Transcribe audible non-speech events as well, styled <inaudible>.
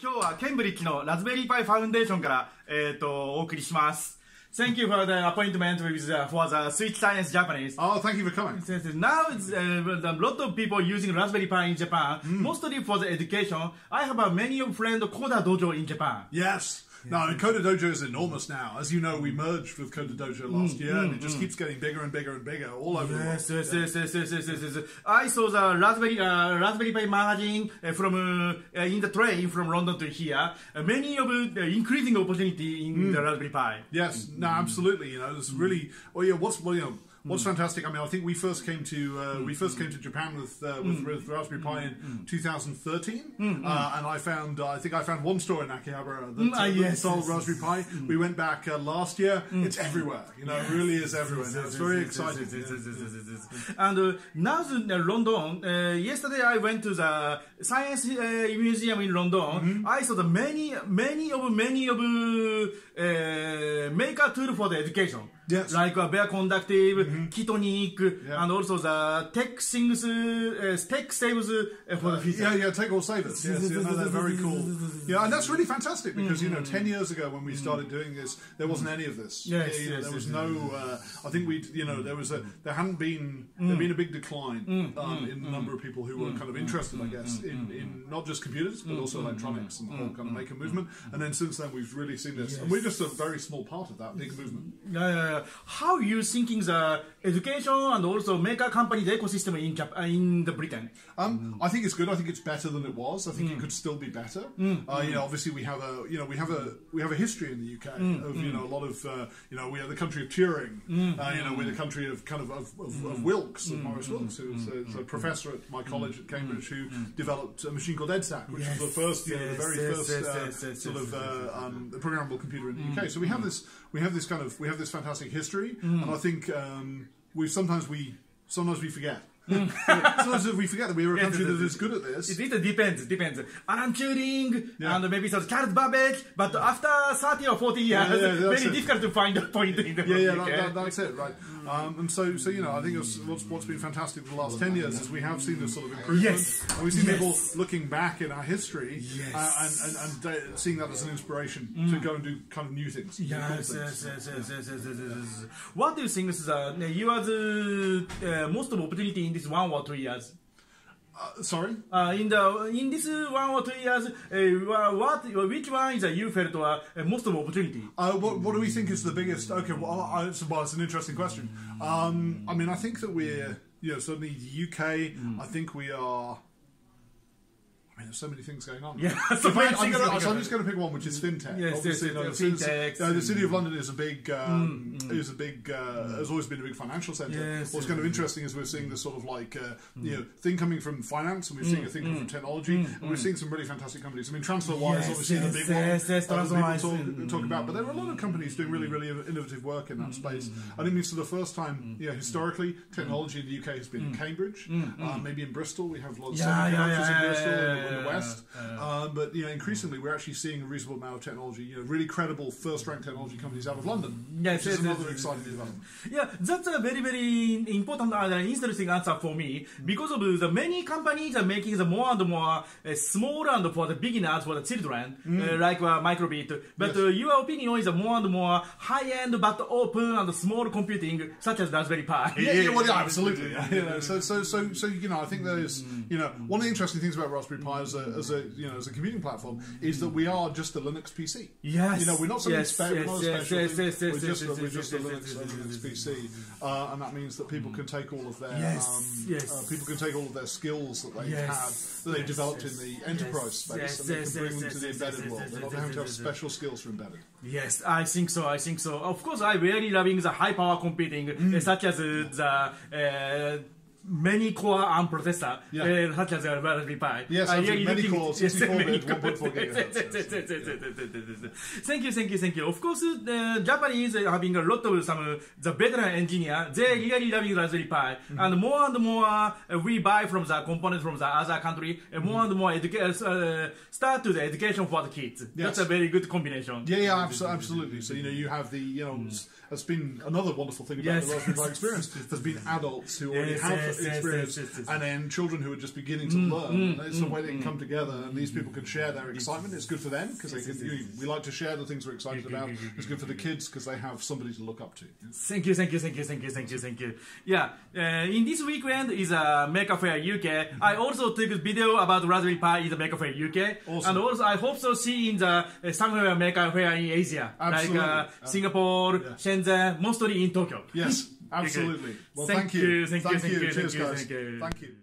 今日はケンブリッジのラズベリーパイファウンデーションから、えー、とお送りします。Thank you for the appointment with the, for the Switch Science Japanese. Oh, thank you for coming. Now, it's, uh, a lot of people using Raspberry Pi in Japan, mostly for the education. I have a many of friends CoderDojo in Japan. Yes. Now, CoderDojo is enormous now. As you know, we merged with CoderDojo last year, and it just keeps getting bigger and bigger and bigger all over Yes, the world. yes, yes, yes, yes, yes, yes, yes. I saw the Raspberry uh, Raspberry Pi magazine uh, from uh, uh, in the train from London to here. Uh, many of uh, increasing opportunity in the Raspberry Pi. Yes, no, absolutely. You know, there's really. Well, yeah. What's well, What's fantastic? I mean, I think we first came to uh, we first came to Japan with uh, with, with Raspberry Pi in 2013, uh, and I found uh, I think I found one store in Akihabara that, Mm, uh, yes, sold yes, Raspberry Pi. We went back uh, last year. It's everywhere. You know, it really is everywhere. now. It's very exciting. And uh, now the, uh, London, uh, yesterday I went to the Science uh, Museum in London. I saw the many, many of many of uh, maker tool for the education. Yes. Like uh, Bare Conductive, Kitronik, Yeah. and also the tech things, uh, tech saves uh, for the uh, future. Yeah, yeah, take all savers. Yes, yeah, no, they're very cool. Yeah, and that's really fantastic because you know, Mm-hmm. ten years ago when we mm-hmm. started doing this, there wasn't mm-hmm. any of this. Yes, Yeah, yes, there was yes, no. Uh, I think we, you know, there was a, mm-hmm. there hadn't been, mm. there'd been a big decline Mm. um, mm, in the mm. number of people who were kind of interested, I guess, in, in not just computers but also electronics and the whole kind of maker movement. And then since then, we've really seen this, and we're just a very small part of that big movement. Yeah, yeah, yeah. How you thinking the education and also maker companies ecosystem in Jap- uh, in the Britain? Um, I think it's good. I think it's better than it was. I think Mm. it could still be better. Uh, you know, obviously we have a you know we have a we have a history in the UK Mm, of you know a lot of uh, you know we are the country of Turing. Mm, Uh, you know, we're the country of kind of of, of, of Wilkes, of Maurice Wilkes, who was a, mm, a professor at my college at Cambridge who developed a machine called EDSAC, which Yes, was the first you know the very yes, first uh, sort of Mm, uh, um, programmable computer in the UK. So we have this we have this kind of we have this fantastic history, Mm. and I think um, we sometimes we sometimes we forget. Mm. <laughs> sometimes we forget that we were a Yes, country yes, that yes. is good at this. It, it depends, depends. Alan Turing Yeah. and maybe some Charles Babbage, but after 30 or 40 years, Yeah, yeah, very it. difficult to find a point in the Yeah, yeah, that, that, that's it, right? Um, and so, so you know, I think it's, what's, what's been fantastic for the last ten years is we have seen this sort of improvement, Yes. and we've seen Yes. people looking back in our history Yes. uh, and, and, and uh, seeing that as an inspiration to go and do kind of new things. Yes, things. yes, yes, yes, yes, yes, yes, yes, yes. What do you think is the, you are the uh, most of opportunity in this one or two years? Uh, sorry. Uh, in the in this one or two years, uh, what which one is uh, you felt uh, most of opportunity? Uh, what, what do we think is the biggest? Okay, well, I, well, it's an interesting question. Um, I mean, I think that we're, you know, certainly the UK. I think we are. I mean, there's so many things going on. Yeah, <laughs> so so I, am things gonna, so I'm just going to pick one, which is fintech. Yes, Obviously, yes, yes, the uh, the city of London is a big, um, Mm, is a big, uh, has always been a big financial centre. Yes, What's yes, kind of interesting is we're seeing this sort of like, uh, Mm. you know, thing coming from finance, and we're seeing a thing coming from technology, and we're seeing some really fantastic companies. I mean, TransferWise Yes, is obviously the big yes, one. yes, that people mm, talk, talk about, but there are a lot of companies doing really, really innovative work in that space. I think it's for the first time, yeah, historically, technology in the UK has been in Cambridge, uh, maybe in Bristol. We have lots of Yeah, yeah, in Bristol yeah, yeah, in the yeah, West. Uh, but you know, increasingly, we're actually seeing a reasonable amount of technology. You know, really credible first-rank technology companies out of London, Yes, which is yes, yes, another yes, exciting development. Yeah, that's a very, very important and interesting answer for me because of the many companies are making the more and more uh, smaller and for the beginners, for the children, uh, like uh, Microbit. But Yes. uh, your opinion is a more and more high-end but open and small computing, such as Raspberry Pi. Yeah, yeah, well, yeah, <laughs> absolutely. Yeah, you know, so, so, so, so, you know, I think there's, you know, one of the interesting things about Raspberry Pi as a, as a, you know, as a computing platform is that we are just a Linux PC. Yes. You know, we're not something Yes, spe- we're yes, yes, special yes, yes, we're yes, just, yes, a, we're yes, just a Linux, yes, a yes, Linux yes, PC, uh, and that means that people can take all of their, Yes, um, yes. Uh, people can take all of their skills that they've Yes, had, that they've yes, developed yes, in the enterprise yes, space, yes, and they yes, can bring yes, them to the embedded yes, world. They're not having to have special skills for embedded. Yes, I think so. I think so. Of course, I really loving the high power computing, uh, such as uh, the many core ARM processor yeah. uh, such as a Raspberry Pi. Yes, uh, yeah, many cores. 64 bit, 1.4 gigahertz. <laughs> Thank you, thank you, thank you. Of course, the Japanese are having a lot of some eh, the veteran engineer. They mm-hmm. really loving Raspberry Pi, mm-hmm. and more and more we buy from the components from the other country. And mm-hmm. more mm. and more educa- start to the education for the kids. Yes. That's a very good combination. Yeah, yeah, abso- absolutely. So you know, you have the you know, mm. that's been another wonderful thing about yes. the Raspberry Pi experience. <laughs> There's been adults who already yes, have. Yes, Yes, yes, experience, yes, and then children who are just beginning to learn. it's a way they can come together, and these people can share their excitement. It's good for them because they can. you- we like to share the things we're excited about. It's good for the kids because they have somebody to look up to. Thank you, thank you, thank you, thank you, thank you, thank you. Yeah, uh, in this weekend is a Maker Faire UK. I also took a video about Raspberry Pi in the Maker Faire UK, Awesome. and also I hope so see in the uh, somewhere Maker Faire in Asia, Absolutely. like uh, Singapore, Shenzhen, mostly in Tokyo. Yes, <laughs> absolutely. Well, Thank thank, you. thank you, thank you, Cheers, thank you, guys. thank you. Thank you.